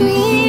breathe